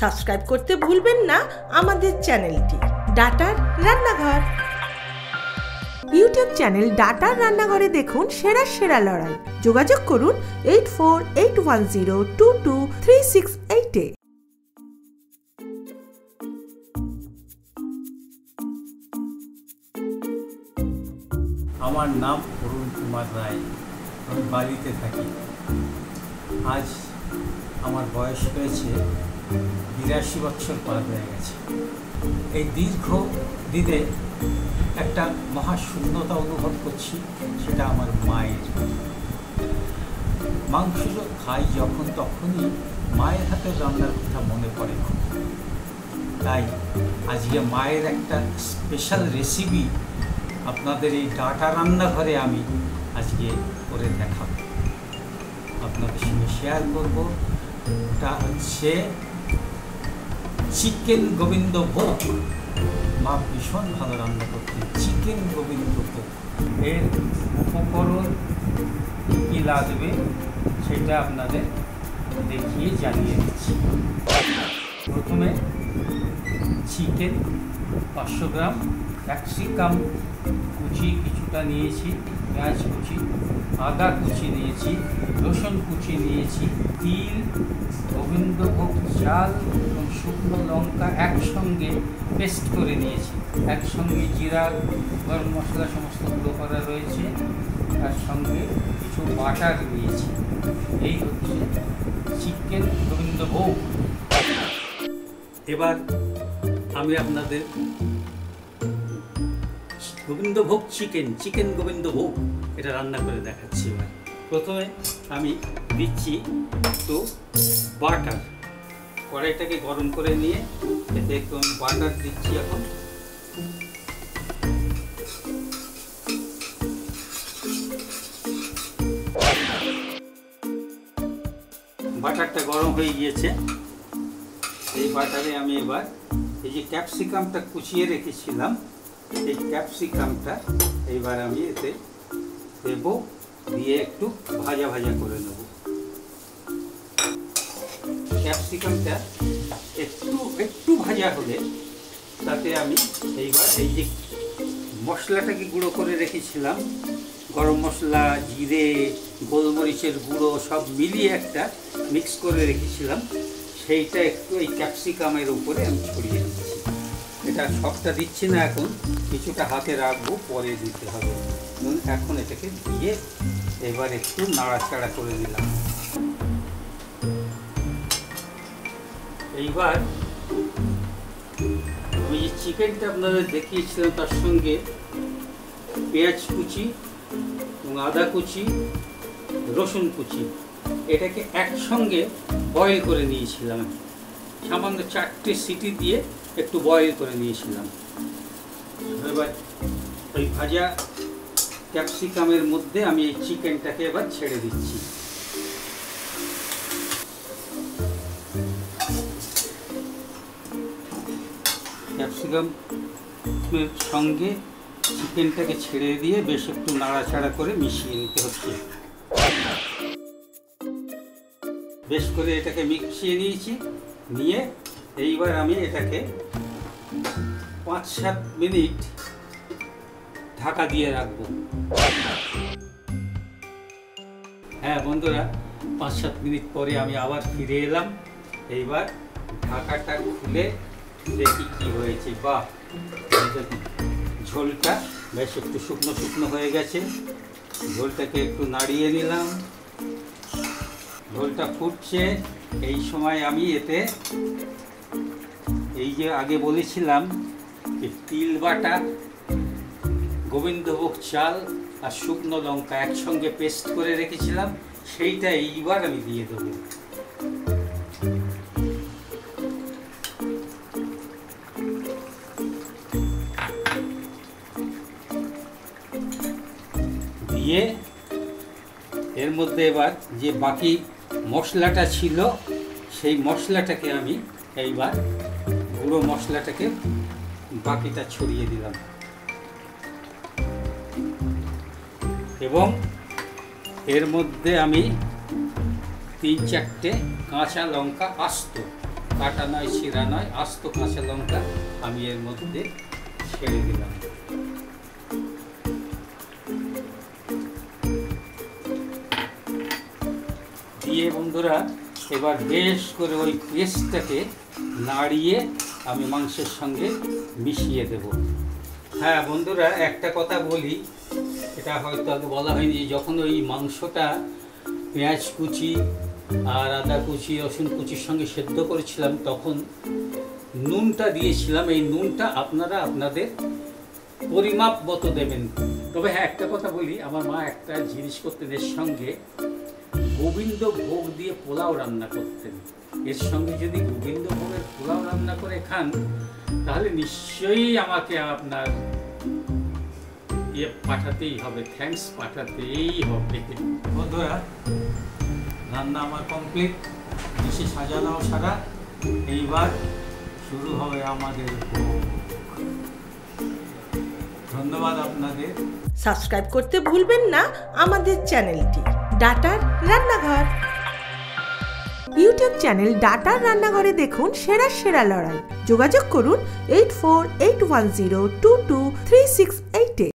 Subscribe করতে ভুলবেন না আমাদের চ্যানেলটি, ডাটার রান্নাঘর। ইউটিউব চ্যানেল ডাটার রান্নাঘরে দেখুন সেরা সেরা লড়াই। যোগাযোগ করুন eight four eight one zero two two three six এইটে আমার নাম অরুণ কুমার রায়। আমি বাড়িতে থাকি। আজ আমার বয়স হয়েছে বিরাশি বছর পার হয়ে গেছে। এই দীর্ঘ দিনে একটা মহাশূন্যতা অনুভব করছি, সেটা আমার মায়ের। মাংস খাই যখন তখনই মায়ের হাতে রান্নার কথা মনে পড়ে। তাই আজকে মায়ের একটা স্পেশাল রেসিপি আপনাদের এই ডাটা রান্নাঘরে আমি আজকে করে দেখাবো। আপনাদের সঙ্গে শেয়ার করব। ওটা হচ্ছে চিকেন গোবিন্দ ভোগ। মা ভীষণ ভালো রান্না করতেন। চিকেন গোবিন্দ ভোগ। এর উপকরণ কী লাগবে সেটা আপনাদের দেখিয়ে জানিয়ে দিচ্ছি। প্রথমে চিকেন পাঁচশো গ্রাম ক্যাপসিকাম কুচি কিছুটা নিয়েছি, পেঁয়াজ কুচি, আদা কুচি নিয়েছি, রসুন কুচি নিয়েছি, তিল, গোবিন্দভোগ চাল এবং শুকনো লঙ্কা একসঙ্গে পেস্ট করে নিয়েছি। একসঙ্গে জিরা, গরম মশলা সমস্ত গুঁড়ো করা রয়েছে, তার সঙ্গে কিছু বাটার নিয়েছি। এই হচ্ছে চিকেন গোবিন্দভোগ। এবার আমি আপনাদের গোবিন্দভোগ চিকেন চিকেন গোবিন্দভোগ এটা রান্না করে দেখাচ্ছি এবার। প্রথমে আমি দিচ্ছি একটু বাটার। কড়াইটাকে গরম করে নিয়ে এতে একটু আমি বাটার দিচ্ছি এখন। বাটারটা গরম হয়ে গিয়েছে। এই বাটারে আমি এবার এই যে ক্যাপসিকামটা কুচিয়ে রেখেছিলাম এই ক্যাপসিকামটা এইবার আমি এতে দেব, দিয়ে একটু ভাজা ভাজা করে নেব। ক্যাপসিকামটা একটু একটু ভাজা হলে তাতে আমি এইবার এই যে মশলাটাকে গুঁড়ো করে রেখেছিলাম, গরম মশলা, জিরে, গোলমরিচের গুঁড়ো সব মিলিয়ে একটা মিক্স করে রেখেছিলাম, সেইটা একটু এই ক্যাপসিকামের উপরে আমি ছড়িয়ে দিচ্ছি। এটা সবটা দিচ্ছি না এখন, কিছুটা হাতে রাখব, পরে দিতে হবে। এখন এটাকে দিয়ে এবার একটু নাড়াচাড়া করে দিলাম এইবার আমি যে চিকেনটা আপনাদের দেখিয়েছিলাম তার সঙ্গে, পেঁয়াজ কুচি এবং আদা কুচি, রসুন কুচি, এটাকে একসঙ্গে বয়েল করে নিয়েছিলাম। সামান্য চারটে সিটি দিয়ে একটু বয়েল করে নিয়েছিলাম। এবার ওই ভাজা ক্যাপসিকামের মধ্যে আমি এই চিকেনটাকে এবার ছেড়ে দিচ্ছি। ক্যাপসিকামের সঙ্গে চিকেনটাকে ছেড়ে দিয়ে বেশ একটু নাড়াচাড়া করে মিশিয়ে নিতে হচ্ছে। বেশ করে এটাকে মিশিয়ে নিয়েছি। নিয়ে এইবার আমি এটাকে পাঁচ সাত মিনিট ঢাকা দিয়ে রাখব। হ্যাঁ বন্ধুরা, পাঁচ সাত মিনিট পরে আমি আবার ফিরে এলাম। এইবার ঢাকাটা খুলে দেখি কি হয়েছে। বা ঝোলটা, বেশ একটু শুকনো শুকনো হয়ে গেছে। ঝোলটাকে একটু নাড়িয়ে নিলাম। ঝোলটা ফুটছে। এই সময় আমি এতে এই যে আগে বলেছিলাম যে তিল বাটা, গোবিন্দভোগ চাল আর শুকনো লঙ্কা একসঙ্গে পেস্ট করে রেখেছিলাম, সেইটা এইবার আমি দিয়ে দেবো। দিয়ে এর মধ্যে এবার যে বাকি মশলাটা ছিল, সেই মশলাটাকে আমি এইবার গুঁড়ো মশলাটাকে বাকিটা ছড়িয়ে দিলাম। এবং এর মধ্যে আমি তিন চারটে কাঁচা লঙ্কা আস্ত, কাটা নয়, শিরা নয়, আস্ত কাঁচা লঙ্কা আমি এর মধ্যে ছেড়ে দিলাম। দিয়ে বন্ধুরা, এবার বেশ করে ওই পেস্টটাকে নাড়িয়ে আমি মাংসের সঙ্গে মিশিয়ে দেব। হ্যাঁ বন্ধুরা, একটা কথা বলি। এটা হয়তো আগে বলা হয়নি যখন ওই মাংসটা পেঁয়াজ কুচি আর আদা কুচি, রসুন কুচির সঙ্গে সেদ্ধ করেছিলাম, তখন নুনটা দিয়েছিলাম। এই নুনটা আপনারা আপনাদের পরিমাপ মতো দেবেন। তবে হ্যাঁ একটা কথা বলি। আমার মা একটা জিনিস করতেন এর সঙ্গে। গোবিন্দ ভোগ দিয়ে পোলাও রান্না করতেন। এর সঙ্গে যদি গোবিন্দ ভোগের পোলাও রান্না করে খান তাহলে নিশ্চয়ই আমাকে আপনার ইয়ে পাঠাতেই হবে থ্যাঙ্কস পাঠাতেই হবে। বন্ধুরা রান্না আমার কমপ্লিট বেশি সাজানো সারা। এইবার শুরু হবে আমাদের ধন্যবাদ আপনাদের। সাবস্ক্রাইব করতে ভুলবেন না আমাদের চ্যানেলটি। ডাটার রান্নাঘর। ইউটিউব চ্যানেল ডাটার রান্নাঘরে দেখুন সেরা সেরা লড়াই। যোগাযোগ করুন eight four eight one zero two two three six এইটে